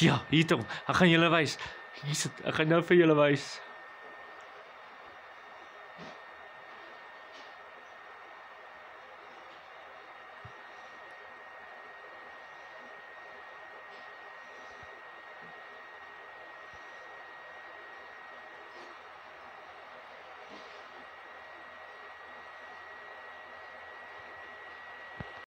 Ja, hier toe. Ek gaan julle wys. Hier sit. Ek gaan nou vir julle wys.